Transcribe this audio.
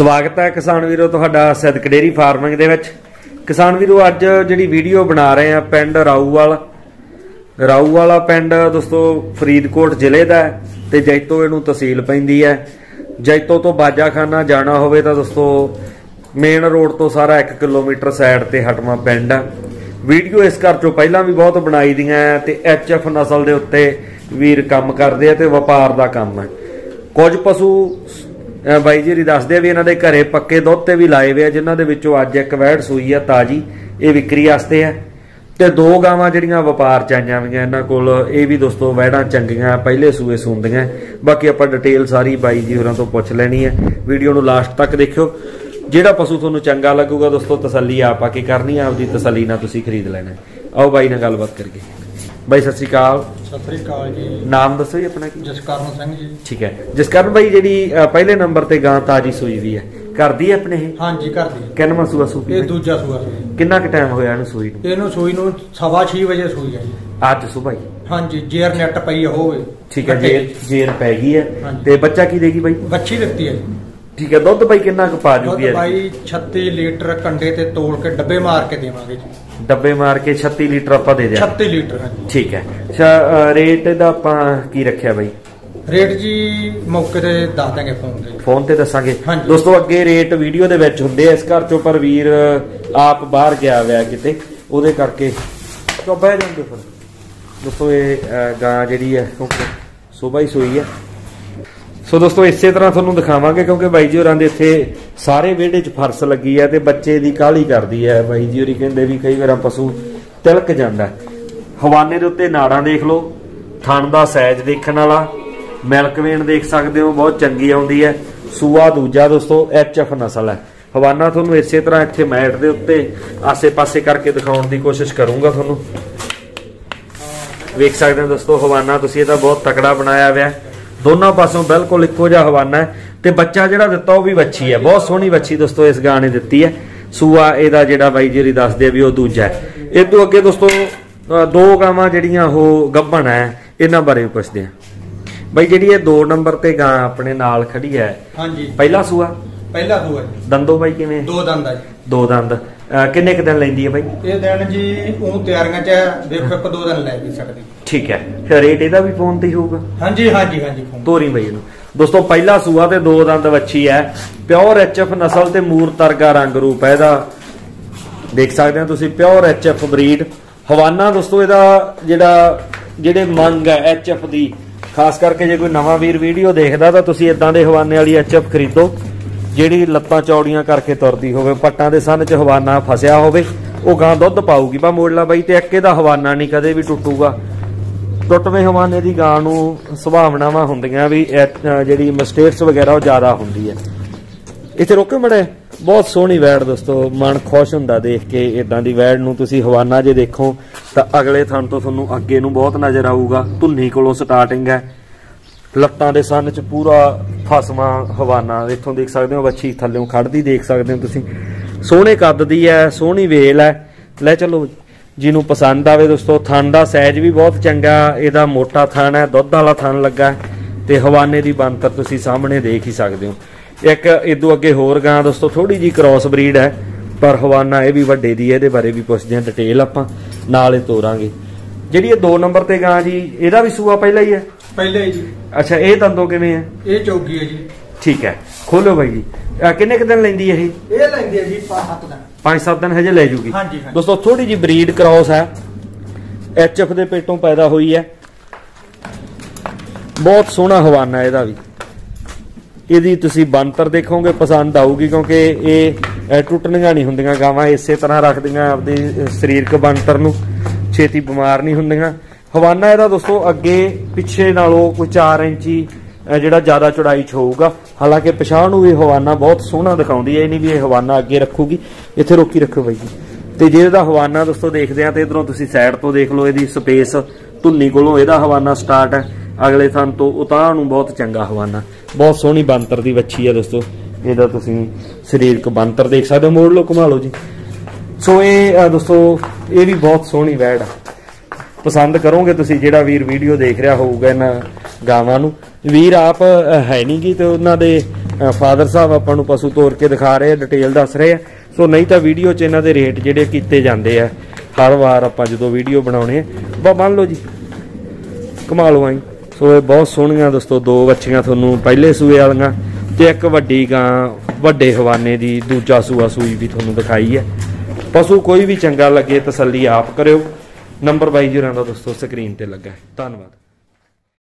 ਸਵਾਗਤ ਹੈ ਕਿਸਾਨ ਵੀਰੋ ਤੁਹਾਡਾ ਸਿੱਧਕ ਡੇਰੀ ਫਾਰਮਿੰਗ ਦੇ ਵਿੱਚ। ਕਿਸਾਨ ਵੀਰੋ, ਅੱਜ ਜਿਹੜੀ ਵੀਡੀਓ ਬਣਾ ਰਹੇ ਆ ਪਿੰਡ ਰਾਊਵਾਲ। ਰਾਊਵਾਲਾ ਪਿੰਡ ਦੋਸਤੋ ਫਰੀਦਕੋਟ ਜ਼ਿਲ੍ਹੇ ਦਾ ਹੈ ਤੇ ਜੈਤੋ ਇਹਨੂੰ ਤਹਿਸੀਲ ਪੈਂਦੀ ਹੈ। ਜੈਤੋ ਤੋਂ ਬਾਜਾਖਾਨਾ ਜਾਣਾ ਹੋਵੇ ਤਾਂ ਦੋਸਤੋ ਮੇਨ ਰੋਡ ਤੋਂ ਸਾਰਾ 1 ਕਿਲੋਮੀਟਰ ਸਾਈਡ ਤੇ ਹਟਵਾ ਪਿੰਡ। ਆ ਵੀਡੀਓ ਇਸ ਘਰ ਚੋਂ ਪਹਿਲਾਂ ਵੀ ਬਹੁਤ ਬਣਾਈ ਦੀਆਂ ਹੈ ਤੇ ਐਚਐਫ ਨਸਲ ਦੇ ਉੱਤੇ ਵੀਰ ਕੰਮ ਕਰਦੇ ਆ ਤੇ ਵਪਾਰ ਦਾ ਕੰਮ ਹੈ। ਕੁਝ ਪਸ਼ੂ ਬਾਈ ਜੀ ਰੀ ਦੱਸਦੇ ਆ ਵੀ ਇਹਨਾਂ ਦੇ ਘਰੇ ਪੱਕੇ ਦੁੱਧ ਤੇ ਵੀ ਲਾਏ ਹੋਏ ਆ, ਜਿਨ੍ਹਾਂ ਦੇ ਵਿੱਚੋਂ ਅੱਜ ਇੱਕ ਵੈੜ ਸੂਈ ਆ, ਤਾਜੀ। ਇਹ ਵਿਕਰੀ ਵਾਸਤੇ ਹੈ ਤੇ ਦੋ ਗਾਵਾਂ ਜਿਹੜੀਆਂ ਵਪਾਰ ਚ ਆਈਆਂ ਹੋਈਆਂ ਇਹਨਾਂ ਕੋਲ, ਇਹ ਵੀ ਦੋਸਤੋ ਵੈੜਾਂ ਚੰਗੀਆਂ, ਪਹਿਲੇ ਸੂਏ ਸੁੰਦੀਆਂ। ਬਾਕੀ ਆਪਾਂ ਡਿਟੇਲ ਸਾਰੀ ਬਾਈ ਜੀ ਹੋਰਾਂ ਤੋਂ ਪੁੱਛ ਲੈਣੀ ਹੈ ਵੀਡੀਓ ਨੂੰ ਲਾਸਟ ਤੱਕ ਦੇਖਿਓ। ਜਿਹੜਾ ਪਸ਼ੂ ਤੁਹਾਨੂੰ ਚੰਗਾ ਲੱਗੂਗਾ ਦੋਸਤੋ, ਤਸੱਲੀ ਆਪ ਆ ਕੇ ਕਰਨੀ ਆ, ਆਪਦੀ ਤਸੱਲੀ ਨਾਲ ਤੁਸੀਂ ਖਰੀਦ ਲੈਣਾ। ਆਓ ਬਾਈ ਨਾਲ ਗੱਲਬਾਤ ਕਰੀਏ। ਬਾਈ, ਸਤਿ ਸ਼੍ਰੀ ਅਕਾਲ। ਸਤਿ ਸ੍ਰੀ ਅਕਾਲ ਜੀ। ਨਾਮ ਦੱਸੋ ਜੀ ਆਪਣਾ ਕੀ? ਜਸਕਰਨ ਸਿੰਘ ਜੀ। ਠੀਕ ਹੈ। ਜਸਕਰਨ ਬਾਈ ਜਿਹੜੀ ਅ, ਪਹਿਲੇ ਨੰਬਰ ਤੇ ਗਾਂ ਤਾਜੀ ਸੂਈ ਵੀ ਹੈ। ਕਰਦੀ ਹੈ ਆਪਣੇ ਇਹ? ਹਾਂਜੀ ਘਰ ਦੀ ਕਿੰਨਵਾਂ ਸੂਆ ਸੂਈ ਇਹ? ਦੂਜਾ ਸੂਆ ਸੀ ਕਿੰਨਾ ਕੁ ਟਾਈਮ ਹੋਇਆ ਇਹਨੂੰ ਸੂਈ ਨੂੰ? ਇਹਨੂੰ ਸੂਈ ਨੂੰ ਸਵਾ ਛੇ ਵਜੇ ਸੂਈ ਹੈ ਜੀ। ਅੱਜ ਸੁਬਾਹ ਹੀ ਹਾਂਜੀ ਜੇਰ ਨੈਟ ਪਈ ਹੋਵੇ ਠੀਕ ਹੈ ਜੇਰ ਜੇਰ ਪੈ ਗਈ ਹੈ। ਹਾਂਜੀ। ਤੇ ਬੱਚਾ ਕੀ ਦੇਗੀ ਬਾਈ? ਬੱਚੀ ਦਿੱਤੀ ਹੈ ਜੀ। ਠੀਕ ਹੈ ਦੁੱਧ ਬਾਈ ਕਿੰਨਾ ਕੁ ਪਾ ਦੁੱਧ ਜੂਗੀ ਇਹ? ਬਾਈ 36 ਲੀਟਰ ਕੰਡੇ ਤੇ ਤੋਲ ਕੇ ਡੱਬੇ ਮਾਰ ਕੇ ਦੇਵਾਂਗੇ ਜੀ। ਡੱਬੇ ਮਾਰ ਕੇ 36 ਲੀਟਰ ਆਪਾਂ ਦੇ ਦਿਆਂ 36 ਲੀਟਰ ਹਾਂਜੀ। ਠੀਕ ਹੈ। ਅੱਛਾ ਰੇਟ ਦਾ ਆਪਾਂ ਕੀ ਰੱਖਿਆ ਬਾਈ? ਰੇਟ ਜੀ ਮੌਕੇ ਤੇ ਦੱਸ ਦਾਂਗੇ ਫੋਨ ਤੇ। ਫੋਨ ਤੇ ਦੱਸਾਂਗੇ। ਦੋਸਤੋ ਅੱਗੇ ਰੇਟ ਵੀਡੀਓ ਦੇ ਵਿੱਚ ਹੁੰਦੇ ਆ। ਇਸ ਘਰ ਚੋਂ ਪਰ ਵੀਰ ਆਪ ਬਾਹਰ ਗਿਆ ਹੋਇਆ ਕਿਤੇ ਉਹਦੇ ਕਰਕੇ। ਬਹਿ ਜਾਂਦੇ ਫਿਰ। ਦੋਸਤੋ ਇਹ ਗਾਂ ਜਿਹੜੀ ਹੈ ਸਵੇਰ ਹੀ ਸੋਈ ਹੈ। ਸੋ ਦੋਸਤੋ, ਇਸੇ ਤਰ੍ਹਾਂ ਤੁਹਾਨੂੰ ਦਿਖਾਵਾਂਗੇ ਕਿਉਂਕਿ ਬਾਈ ਜੀ ਹੋਰਾਂ ਦੇ ਇੱਥੇ ਸਾਰੇ ਵਿਹੜੇ 'ਚ ਫਰਸ ਲੱਗੀ ਹੈ ਤੇ ਬੱਚੇ ਦੀ ਕਾਹਲੀ ਕਰਦੀ ਹੈ। ਬਾਈ ਜੀ ਹੋਰੀ ਕਹਿੰਦੇ ਵੀ ਕਈ ਵਾਰਾਂ ਪਸ਼ੂ ਤਿਲਕ ਜਾਂਦਾ ਹਵਾਨੇ ਦੇ ਉੱਤੇ ਨਾੜਾਂ ਦੇਖ ਲਓ, ਥਣ ਦਾ ਸਾਈਜ਼ ਦੇਖਣ ਵਾਲਾ, ਮਿਲਕ ਵੇਨ ਦੇਖ ਸਕਦੇ ਹੋ, ਬਹੁਤ ਚੰਗੀ ਆਉਂਦੀ ਹੈ। ਸੂਆ ਦੂਜਾ ਦੋਸਤੋ ਐਚਐਫ ਨਸਲ ਹੈ। ਹਵਾਨਾ ਤੁਹਾਨੂੰ ਇਸੇ ਤਰ੍ਹਾਂ ਇੱਥੇ ਮੈਟ ਦੇ ਉੱਤੇ ਆਸੇ-ਪਾਸੇ ਕਰਕੇ ਦਿਖਾਉਣ ਦੀ ਕੋਸ਼ਿਸ਼ ਕਰੂੰਗਾ ਤੁਹਾਨੂੰ। ਵੇਖ ਸਕਦੇ ਹੋ ਦੋਸਤੋ, ਹਵਾਨਾ ਤੁਸੀਂ ਇਹਦਾ ਬਹੁਤ ਤਕੜਾ ਬਣਾਇਆ ਹੋਇਆ ਹੈ। ਦੋਨਾਂ ਪਾਸੋਂ ਬਿਲਕੁਲ ਇੱਕੋ ਜਿਹਾ ਹਵਾਨਾ ਹੈ ਤੇ ਬੱਚਾ ਜਿਹੜਾ ਦਿੱਤਾ ਉਹ ਵੀ ਵੱਛੀ ਹੈ। ਬਹੁਤ ਸੋਹਣੀ ਵੱਛੀ ਦੋਸਤੋ ਇਸ ਗਾਣੇ ਦਿੱਤੀ ਹੈ। ਸੂਆ ਇਹਦਾ ਜਿਹੜਾ ਬਾਈ ਜੀ ਦੱਸਦੇ ਆ ਵੀ ਉਹ ਦੂਜਾ ਹੈ। ਇਹ ਤੋਂ ਅੱਗੇ ਦੋਸਤੋ ਦੋ ਗਾਵਾਂ ਜਿਹੜੀਆਂ ਉਹ ਗੱਭਣ ਹੈ ਇਹਨਾਂ ਬਾਰੇ ਪੁੱਛਦੇ ਆ ਬਾਈ ਜਿਹੜੀ ਇਹ 2 ਨੰਬਰ ਤੇ ਗਾਂ ਆਪਣੇ ਨਾਲ ਖੜੀ ਹੈ ਹਾਂਜੀ। ਪਹਿਲਾ ਸੂਆ? ਪਹਿਲਾ ਸੂਆ ਜੀ ਦੰਦੋ ਬਾਈ ਕਿਵੇਂ? ਦੋ ਦੰਦ ਆ ਜੀ। ਦੋ ਦੰਦ। ਕਿੰਨੇ ਕੁ ਦਿਨ ਲੈਂਦੀ ਹੈ ਬਾਈ? ਇਹ ਦਿਨ ਜੀ ਉਹ ਤਿਆਰੀਆਂ ਚ ਹੈ, ਦੇਖੋ ਇੱਕ ਦੋ ਦਿਨ ਲੈ ਵੀ ਸਕਦੀ। ਠੀਕ ਹੈ। ਫਿਰ ਰੇਟ ਇਹਦਾ ਵੀ ਫੋਨ ਤੇ ਹੀ ਹੋਊਗਾ? ਹਾਂਜੀ ਹਾਂਜੀ ਹਾਂਜੀ ਫੋਨ ਤੋਰੀ ਬਈ ਇਹਨੂੰ। ਦੋਸਤੋ ਪਹਿਲਾ ਸੂਆ ਤੇ ਦੋ ਦੰਦ ਵੱਛੀ ਹੈ। ਪਿਓਰ ਐਚਐਫ ਨਸਲ ਤੇ ਮੂਰ ਤਰਗਾ ਰੰਗ ਰੂਪ ਹੈ ਇਹਦਾ। ਦੇਖ ਸਕਦੇ ਹੋ ਤੁਸੀਂ ਪਿਓਰ ਐਚਐਫ ਬਰੀਡ। ਹਵਾਨਾ ਦੋਸਤੋ ਇਹਦਾ ਜਿਹੜਾ ਜਿਹੜੇ ਮੰਗ ਹੈ ਐਚਐਫ ਦੀ। ਖਾਸ ਕਰਕੇ ਜੇ ਕੋਈ ਨਵਾਂ ਵੀਰ ਵੀਡੀਓ ਦੇਖਦਾ ਤਾਂ ਤੁਸੀਂ ਇਦਾਂ ਦੇ ਹਵਾਨੇ ਵਾਲੀ ਐਚਐਫ ਖਰੀਦੋ। ਜਿਹੜੀ ਲੱਤਾਂ ਚੌੜੀਆਂ ਕਰਕੇ ਤੁਰਦੀ ਹੋਵੇ, ਪੱਟਾਂ ਦੇ ਸੰਨ 'ਚ ਹਵਾਨਾ ਫਸਿਆ ਹੋਵੇ, ਉਹ ਗਾਂ ਦੁੱਧ ਪਾਊਗੀ। ਬਾ ਮੋੜਲਾ ਬਾਈ, ਤੇ ਇੱਕ ਇਹਦਾ ਹਵਾਨਾ ਨਹੀਂ ਕਦੇ ਵੀ ਟੁੱਟੂਗਾ। ਟੁੱਟਵੇਂ ਹਵਾਨੇ ਦੀ ਗਾਂ ਨੂੰ ਸੁਭਾਵਨਾਵਾਂ ਹੁੰਦੀਆਂ ਵੀ ਜਿਹੜੀ ਮਿਸਟੇਕਸ ਵਗੈਰਾ ਉਹ ਜ਼ਿਆਦਾ ਹੁੰਦੀ ਹੈ ਇੱਥੇ ਰੋਕੇ ਮੜੇ, ਬਹੁਤ ਸੋਹਣੀ ਵੈੜ ਦੋਸਤੋ, ਮਨ ਖੁਸ਼ ਹੁੰਦਾ ਦੇਖ ਕੇ ਇਦਾਂ ਦੀ ਵੈੜ ਨੂੰ ਤੁਸੀਂ ਹਵਾਨਾ ਜੇ ਦੇਖੋ, ਤਾਂ ਅਗਲੇ ਥਣ ਤੋਂ ਤੁਹਾਨੂੰ ਅੱਗੇ ਨੂੰ ਬਹੁਤ ਨਜ਼ਰ ਆਊਗਾ। ਧੁੰਨੀ ਕੋਲੋਂ ਸਟਾਰਟਿੰਗ ਹੈ। ਲੱਤਾਂ ਦੇ ਸੰਨ ਚ ਪੂਰਾ ਫਸਵਾ ਹਵਾਨਾ, ਇੱਥੋਂ ਦੇਖ ਸਕਦੇ ਹੋ, ਵੱਛੀ ਥੱਲੇੋਂ ਖੜਦੀ ਦੇਖ ਸਕਦੇ ਹੋ ਤੁਸੀਂ। ਸੋਹਣੇ ਕੱਦ ਦੀ ਹੈ ਸੋਹਣੀ ਵੇਲ ਹੈ ਲੈ ਚਲੋ ਜਿਹਨੂੰ ਪਸੰਦ ਆਵੇ ਦੋਸਤੋ, ਥਣ ਦਾ ਸਾਈਜ਼ ਵੀ ਬਹੁਤ ਚੰਗਾ, ਇਹਦਾ ਮੋਟਾ ਥਣ ਹੈ ਦੁੱਧ ਵਾਲਾ ਥਣ ਲੱਗਾ ਹੈ ਤੇ ਹਵਾਨੇ ਦੀ ਬੰਤਰ ਤੁਸੀਂ ਸਾਹਮਣੇ ਦੇਖ ਹੀ ਸਕਦੇ ਹੋ। ਇੱਕ ਇਦੋਂ ਅੱਗੇ ਹੋਰ ਗਾਂ ਦੋਸਤੋ ਥੋੜੀ ਜੀ ਕ੍ਰਾਸ ਬਰੀਡ ਹੈ ਪਰ ਹਵਾਨਾ ਇਹ ਵੀ ਵੱਡੇ ਦੀ ਹੈ ਇਹਦੇ ਬਾਰੇ ਵੀ ਪੁੱਛਦੇ ਹਾਂ ਡਿਟੇਲ ਆਪਾਂ, ਨਾਲ ਹੀ ਤੋਰਾਂਗੇ। ਜਿਹੜੀ ਇਹ 2 ਨੰਬਰ ਤੇ ਗਾਂ ਜੀ, ਇਹਦਾ ਵੀ ਸੂਆ ਪਹਿਲਾਂ ਹੀ ਹੈ ਪਹਿਲੇ ਜੀ। ਅੱਛਾ ਇਹ ਦੰਦੋਂ ਕਿਵੇਂ ਹੈ? ਇਹ ਚੌਗੀ ਹੈ ਜੀ। ਠੀਕ ਹੈ ਖੋਲੋ ਬਾਈ ਜੀ। ਅਹ ਕਿੰਨੇ ਕੁ ਦਿਨ ਲੈਂਦੀ ਹੈ ਇਹ? ਇਹ ਲੈਂਦੀ ਹੈ ਜੀ 5-7 ਦਿਨ। 5-7 ਦਿਨ ਹਜੇ ਲੈ ਜੂਗੀ। ਹਾਂਜੀ, ਹਾਂਜੀ। ਦੋਸਤੋ ਥੋੜੀ ਜੀ ਬਰੀਡ ਕ੍ਰਾਸ ਹੈ ਐਚਐਫ ਦੇ ਪੇਟੋਂ ਪੈਦਾ ਹੋਈ ਹੈ। ਬਹੁਤ ਸੋਹਣਾ ਹਵਾਨਾ ਇਹਦਾ ਵੀ। ਇਹਦੀ ਤੁਸੀਂ ਬੰਤਰ ਦੇਖੋਗੇ ਪਸੰਦ ਆਊਗੀ ਕਿਉਂਕਿ ਇਹ ਅਹ, ਟੁੱਟਣੀਆਂ ਨਹੀਂ ਹੁੰਦੀਆਂ ਗਾਵਾਂ ਇਸੇ ਤਰ੍ਹਾਂ ਰੱਖਦੀਆਂ ਆਪਦੀ ਅਹ, ਸਰੀਰਕ ਬੰਤਰ ਨੂੰ। ਛੇਤੀ ਬਿਮਾਰ ਨਹੀਂ ਹੁੰਦੀਆਂ। ਹਵਾਨਾ ਇਹਦਾ ਦੋਸਤੋ ਅੱਗੇ ਪਿੱਛੇ ਨਾਲੋਂ ਕੋਈ 4 ਇੰਚੀ ਅਹ, ਜਿਹੜਾ ਜ਼ਿਆਦਾ ਚੌੜਾਈ ਚ ਹੋਊਗਾ। ਹਾਲਾਂਕਿ ਪਛਾਣ ਨੂੰ ਵੀ ਹਵਾਨਾ ਬਹੁਤ ਸੋਹਣਾ ਦਿਖਾਉਂਦੀ ਹੈ ਇਹ ਨਹੀਂ ਵੀ ਇਹ ਹਵਾਨਾ ਅੱਗੇ ਰੱਖੂਗੀ ਇੱਥੇ ਰੋਕੀ ਰੱਖੋ ਬਾਈ ਜੀ। ਤੇ ਜੇ ਇਹਦਾ ਹਵਾਨਾ ਦੋਸਤੋ ਦੇਖਦੇ ਆ ਤੇ ਇਧਰੋਂ ਤੁਸੀਂ ਸਾਈਡ ਤੋਂ ਦੇਖ ਲਓ ਇਹਦੀ ਸਪੇਸ ਧੁੰਨੀ ਕੋਲੋਂ ਇਹਦਾ ਹਵਾਨਾ ਸਟਾਰਟ ਹੈ। ਅਗਲੇ ਥਣ ਤੋਂ ਉਤਾਹ ਨੂੰ ਬਹੁਤ ਚੰਗਾ ਹਵਾਨਾ। ਬਹੁਤ ਸੋਹਣੀ ਬੰਤਰ ਦੀ ਵੱਛੀ ਹੈ ਦੋਸਤੋ। ਇਹਦਾ ਤੁਸੀਂ ਸਰੀਰਕ ਬੰਤਰ ਦੇਖ ਸਕਦੇ ਹੋ ਮੋੜ ਲਓ ਘੁਮਾ ਲਓ ਜੀ। ਸੋ ਇਹ ਦੋਸਤੋ ਇਹ ਵੀ ਬਹੁਤ ਸੋਹਣੀ ਵੈੜ ਆ। ਪਸੰਦ ਕਰੋਗੇ ਤੁਸੀਂ ਜਿਹੜਾ ਵੀਰ ਵੀਡੀਓ ਦੇਖ ਰਿਹਾ ਹੋਊਗਾ ਇਹਨਾਂ ਗਾਵਾਂ ਨੂੰ? ਵੀਰ ਆਪ ਹੈ ਨਹੀਂ ਗੀ ਤੇ ਉਹਨਾਂ ਦੇ ਫਾਦਰ ਸਾਹਿਬ ਆਪਾਂ ਨੂੰ ਪਸ਼ੂ ਤੋਰ ਕੇ ਦਿਖਾ ਰਹੇ ਆ ਡਿਟੇਲ ਦੱਸ ਰਹੇ ਆ। ਸੋ ਨਹੀਂ ਤਾਂ ਵੀਡੀਓ 'ਚ ਇਹਨਾਂ ਦੇ ਰੇਟ ਜਿਹੜੇ ਕੀਤੇ ਜਾਂਦੇ ਆ, ਹਰ ਵਾਰ ਆਪਾਂ ਜਦੋਂ ਵੀਡੀਓ ਬਣਾਉਣੇ ਆ। ਬਾ, ਮੰਨ ਲਓ ਜੀ, ਕਮਾਲ ਆਈ ਸੋ ਇਹ ਬਹੁਤ ਸੋਹਣੀਆਂ ਦੋਸਤੋ, ਦੋ ਬੱਚੀਆਂ ਤੁਹਾਨੂੰ ਪਹਿਲੇ ਸੂਏ ਵਾਲੀਆਂ ਤੇ ਇੱਕ ਵੱਡੀ ਗਾਂ, ਵੱਡੇ ਹਵਾਨੇ ਦੀ, ਦੂਜਾ ਸੂਆ ਸੂਈ ਵੀ ਤੁਹਾਨੂੰ ਦਿਖਾਈ ਹੈ ਪਸ਼ੂ ਕੋਈ ਵੀ ਚੰਗਾ ਲੱਗੇ ਤਸੱਲੀ ਆਪ ਕਰਿਓ। ਨੰਬਰ 22 ਜਰਾਂ ਦਾ ਦੋਸਤੋ ਸਕਰੀਨ ਤੇ ਲੱਗਾ ਹੈ। ਧੰਨਵਾਦ।